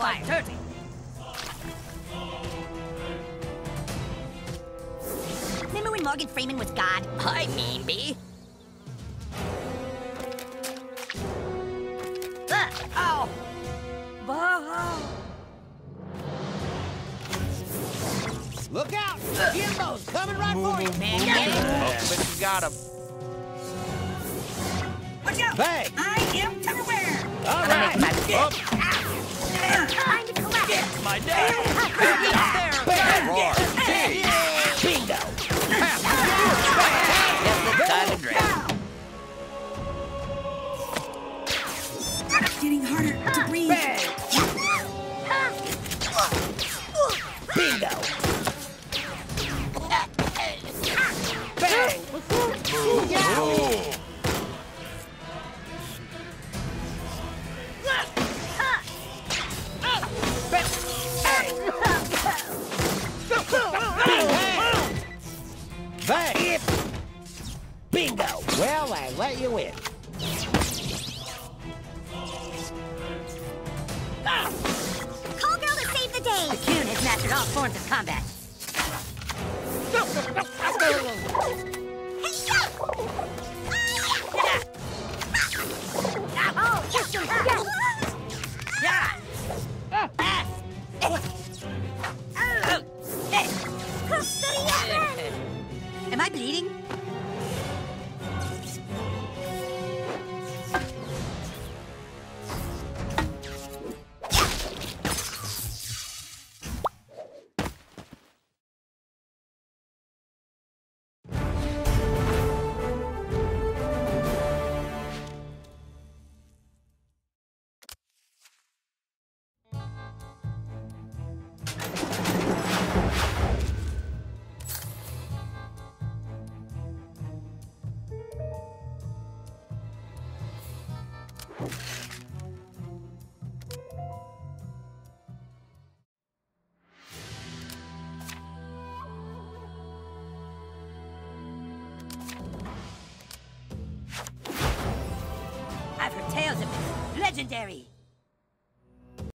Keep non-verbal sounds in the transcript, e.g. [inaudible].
like dirty. Remember when Morgan Freeman was God? I mean, B. Ow! Bah. Oh. Look out! Jimbo's coming right for you! Man, get it. But you got him. Watch out! Bang! I am Tupperware! All right! Time to collect. My dad. Bang! Bingo! Time to drink. Getting harder to breathe. Bang! Bingo! Bang! Bang! Bingo! Well, I let you in. Call girl to save the day. Coon has mastered all forms of combat. [laughs] Am I Legendary.